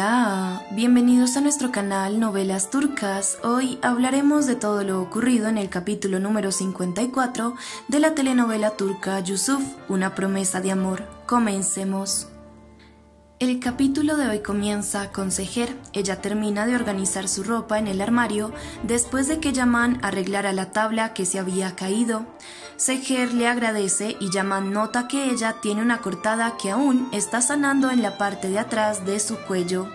Hola, bienvenidos a nuestro canal Novelas Turcas. Hoy hablaremos de todo lo ocurrido en el capítulo número 54 de la telenovela turca Yusuf, una promesa de amor. Comencemos. El capítulo de hoy comienza con Seher. Ella termina de organizar su ropa en el armario después de que Yaman arreglara la tabla que se había caído. Seher le agradece y Yaman nota que ella tiene una cortada que aún está sanando en la parte de atrás de su cuello.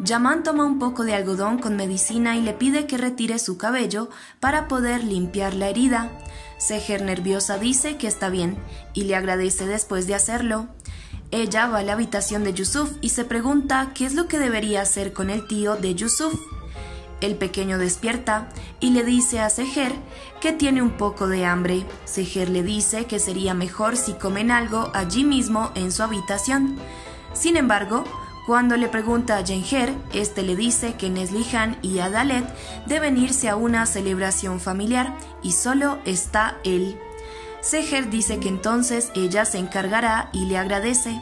Yaman toma un poco de algodón con medicina y le pide que retire su cabello para poder limpiar la herida. Seher nerviosa dice que está bien y le agradece después de hacerlo. Ella va a la habitación de Yusuf y se pregunta qué es lo que debería hacer con el tío de Yusuf. El pequeño despierta y le dice a Seher que tiene un poco de hambre. Seher le dice que sería mejor si comen algo allí mismo en su habitación. Sin embargo, cuando le pregunta a Jenher, este le dice que Neslihan y Adalet deben irse a una celebración familiar y solo está él. Seher dice que entonces ella se encargará y le agradece.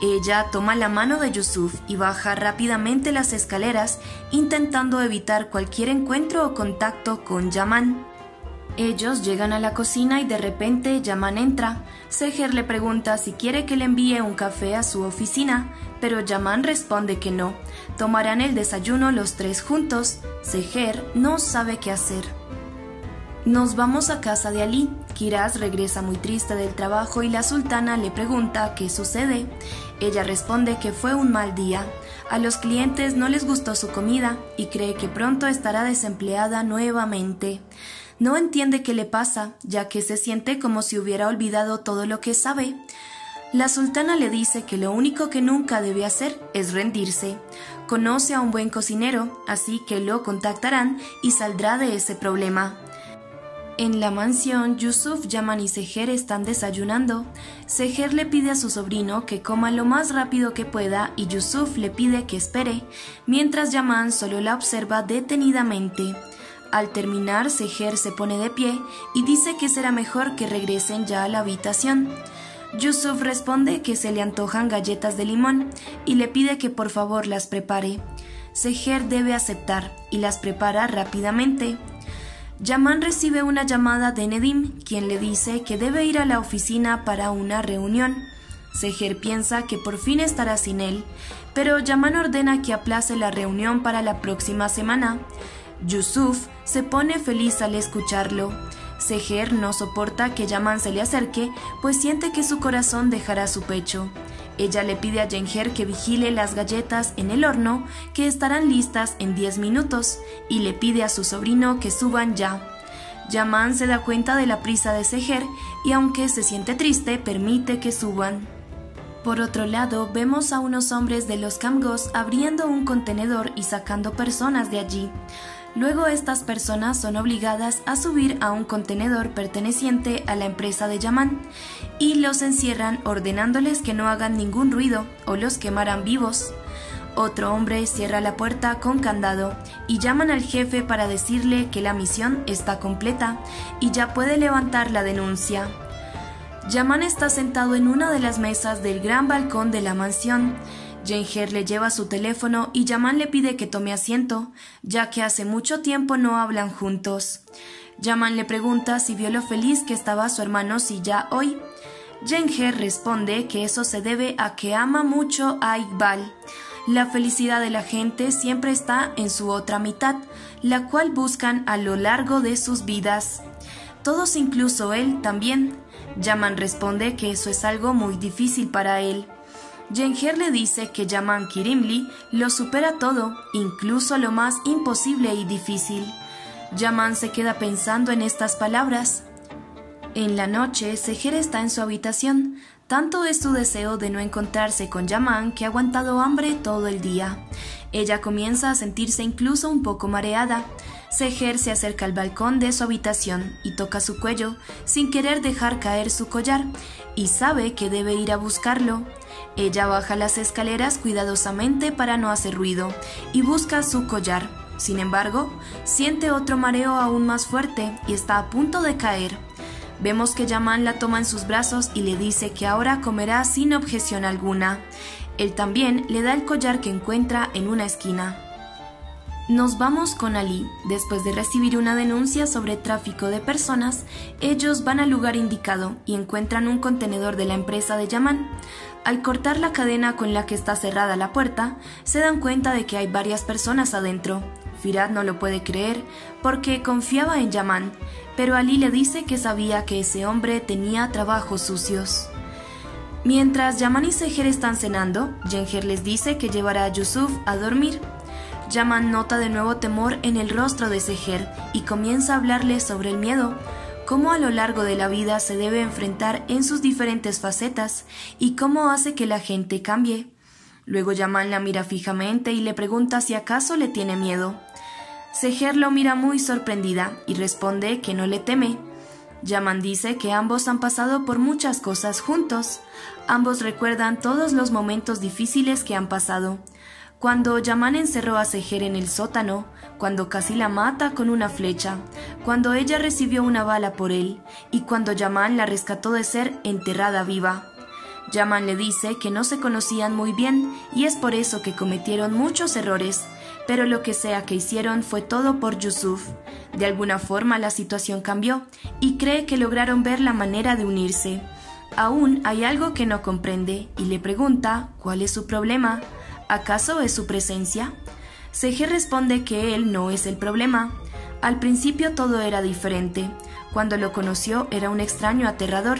Ella toma la mano de Yusuf y baja rápidamente las escaleras intentando evitar cualquier encuentro o contacto con Yaman. Ellos llegan a la cocina y de repente Yaman entra. Seher le pregunta si quiere que le envíe un café a su oficina, pero Yaman responde que no. Tomarán el desayuno los tres juntos. Seher no sabe qué hacer. Nos vamos a casa de Ali. Kiraz regresa muy triste del trabajo y la sultana le pregunta qué sucede. Ella responde que fue un mal día. A los clientes no les gustó su comida y cree que pronto estará desempleada nuevamente. No entiende qué le pasa, ya que se siente como si hubiera olvidado todo lo que sabe. La sultana le dice que lo único que nunca debe hacer es rendirse. Conoce a un buen cocinero, así que lo contactarán y saldrá de ese problema. En la mansión, Yusuf, Yaman y Seher están desayunando. Seher le pide a su sobrino que coma lo más rápido que pueda y Yusuf le pide que espere, mientras Yaman solo la observa detenidamente. Al terminar, Seher se pone de pie y dice que será mejor que regresen ya a la habitación. Yusuf responde que se le antojan galletas de limón y le pide que por favor las prepare. Seher debe aceptar y las prepara rápidamente. Yaman recibe una llamada de Nedim, quien le dice que debe ir a la oficina para una reunión. Seher piensa que por fin estará sin él, pero Yaman ordena que aplace la reunión para la próxima semana. Yusuf se pone feliz al escucharlo. Seher no soporta que Yaman se le acerque, pues siente que su corazón dejará su pecho. Ella le pide a Jenher que vigile las galletas en el horno, que estarán listas en 10 minutos, y le pide a su sobrino que suban ya. Yaman se da cuenta de la prisa de Seher y aunque se siente triste, permite que suban. Por otro lado, vemos a unos hombres de los Kamgos abriendo un contenedor y sacando personas de allí. Luego estas personas son obligadas a subir a un contenedor perteneciente a la empresa de Yaman y los encierran ordenándoles que no hagan ningún ruido o los quemarán vivos. Otro hombre cierra la puerta con candado y llaman al jefe para decirle que la misión está completa y ya puede levantar la denuncia. Yaman está sentado en una de las mesas del gran balcón de la mansión Jenher le lleva su teléfono y Yaman le pide que tome asiento, ya que hace mucho tiempo no hablan juntos. Yaman le pregunta si vio lo feliz que estaba su hermano ya hoy. Jenher responde que eso se debe a que ama mucho a Iqbal. La felicidad de la gente siempre está en su otra mitad, la cual buscan a lo largo de sus vidas. Todos, incluso él, también. Yaman responde que eso es algo muy difícil para él. Jenher le dice que Yaman Kirimli lo supera todo, incluso lo más imposible y difícil. Yaman se queda pensando en estas palabras. En la noche, Seher está en su habitación. Tanto es su deseo de no encontrarse con Yaman que ha aguantado hambre todo el día. Ella comienza a sentirse incluso un poco mareada. Seher se acerca al balcón de su habitación y toca su cuello sin querer dejar caer su collar y sabe que debe ir a buscarlo. Ella baja las escaleras cuidadosamente para no hacer ruido y busca su collar. Sin embargo, siente otro mareo aún más fuerte y está a punto de caer. Vemos que Yaman la toma en sus brazos y le dice que ahora comerá sin objeción alguna. Él también le da el collar que encuentra en una esquina. Nos vamos con Ali. Después de recibir una denuncia sobre tráfico de personas, ellos van al lugar indicado y encuentran un contenedor de la empresa de Yaman. Al cortar la cadena con la que está cerrada la puerta, se dan cuenta de que hay varias personas adentro. Firat no lo puede creer porque confiaba en Yaman, pero Ali le dice que sabía que ese hombre tenía trabajos sucios. Mientras Yaman y Seher están cenando, Jenger les dice que llevará a Yusuf a dormir. Yaman nota de nuevo temor en el rostro de Seher y comienza a hablarle sobre el miedo, cómo a lo largo de la vida se debe enfrentar en sus diferentes facetas y cómo hace que la gente cambie. Luego Yaman la mira fijamente y le pregunta si acaso le tiene miedo. Seher lo mira muy sorprendida y responde que no le teme. Yaman dice que ambos han pasado por muchas cosas juntos. Ambos recuerdan todos los momentos difíciles que han pasado. Cuando Yaman encerró a Seher en el sótano, cuando casi la mata con una flecha, cuando ella recibió una bala por él y cuando Yaman la rescató de ser enterrada viva. Yaman le dice que no se conocían muy bien y es por eso que cometieron muchos errores, pero lo que sea que hicieron fue todo por Yusuf. De alguna forma la situación cambió y cree que lograron ver la manera de unirse. Aún hay algo que no comprende y le pregunta cuál es su problema. ¿Acaso es su presencia? Seje responde que él no es el problema. Al principio todo era diferente. Cuando lo conoció era un extraño aterrador,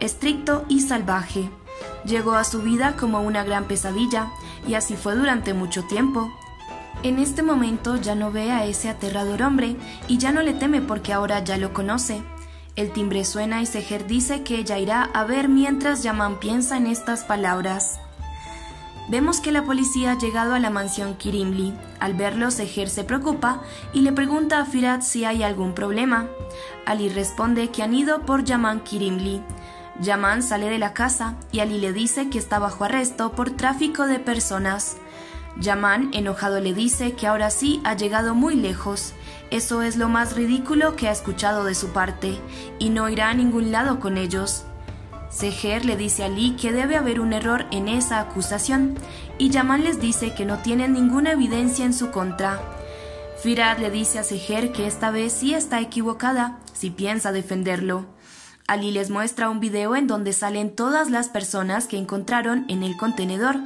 estricto y salvaje. Llegó a su vida como una gran pesadilla, y así fue durante mucho tiempo. En este momento ya no ve a ese aterrador hombre y ya no le teme porque ahora ya lo conoce. El timbre suena y Seher dice que ella irá a ver mientras Yaman piensa en estas palabras. Vemos que la policía ha llegado a la mansión Kirimli. Al verlo, Seher se preocupa y le pregunta a Firat si hay algún problema. Ali responde que han ido por Yaman Kirimli. Yaman sale de la casa y Ali le dice que está bajo arresto por tráfico de personas. Yaman, enojado, le dice que ahora sí ha llegado muy lejos. Eso es lo más ridículo que ha escuchado de su parte, y no irá a ningún lado con ellos. Seher le dice a Ali que debe haber un error en esa acusación, y Yaman les dice que no tienen ninguna evidencia en su contra. Firad le dice a Seher que esta vez sí está equivocada, si piensa defenderlo. Ali les muestra un video en donde salen todas las personas que encontraron en el contenedor.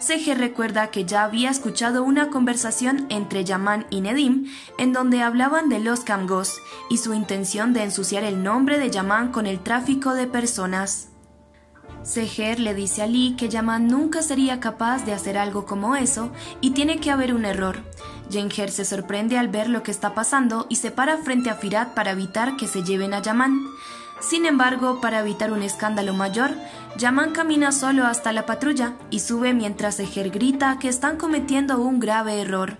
Seher recuerda que ya había escuchado una conversación entre Yaman y Nedim en donde hablaban de los Kamgos y su intención de ensuciar el nombre de Yaman con el tráfico de personas. Seher le dice a Lee que Yaman nunca sería capaz de hacer algo como eso y tiene que haber un error. Jenger se sorprende al ver lo que está pasando y se para frente a Firat para evitar que se lleven a Yaman. Sin embargo, para evitar un escándalo mayor, Yaman camina solo hasta la patrulla y sube mientras Ejer grita que están cometiendo un grave error.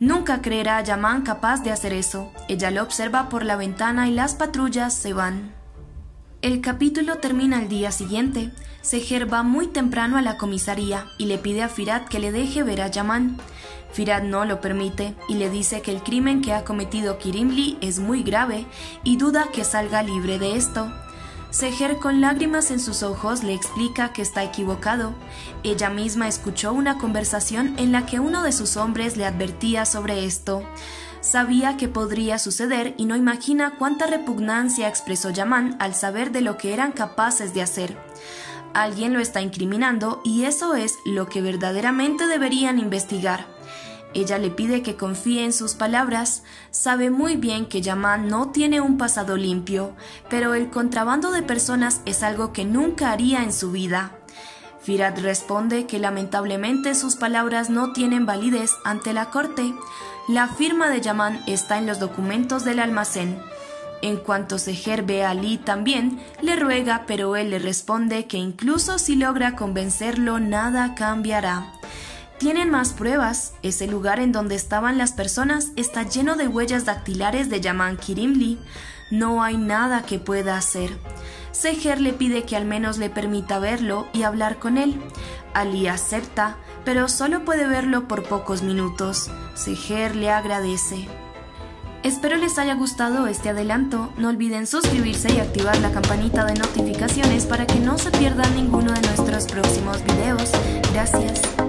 Nunca creerá a Yaman capaz de hacer eso. Ella lo observa por la ventana y las patrullas se van. El capítulo termina al día siguiente. Seher va muy temprano a la comisaría y le pide a Firat que le deje ver a Yaman. Firat no lo permite y le dice que el crimen que ha cometido Kirimli es muy grave y duda que salga libre de esto. Seher con lágrimas en sus ojos le explica que está equivocado. Ella misma escuchó una conversación en la que uno de sus hombres le advertía sobre esto. Sabía que podría suceder y no imagina cuánta repugnancia expresó Yaman al saber de lo que eran capaces de hacer. Alguien lo está incriminando y eso es lo que verdaderamente deberían investigar. Ella le pide que confíe en sus palabras, sabe muy bien que Yaman no tiene un pasado limpio, pero el contrabando de personas es algo que nunca haría en su vida. Firat responde que lamentablemente sus palabras no tienen validez ante la corte. La firma de Yaman está en los documentos del almacén. En cuanto Seher ve a Ali también, le ruega, pero él le responde que incluso si logra convencerlo, nada cambiará. Tienen más pruebas. Ese lugar en donde estaban las personas está lleno de huellas dactilares de Yaman Kirimli. No hay nada que pueda hacer. Seher le pide que al menos le permita verlo y hablar con él. Ali acepta, pero solo puede verlo por pocos minutos. Seher le agradece. Espero les haya gustado este adelanto. No olviden suscribirse y activar la campanita de notificaciones para que no se pierdan ninguno de nuestros próximos videos. Gracias.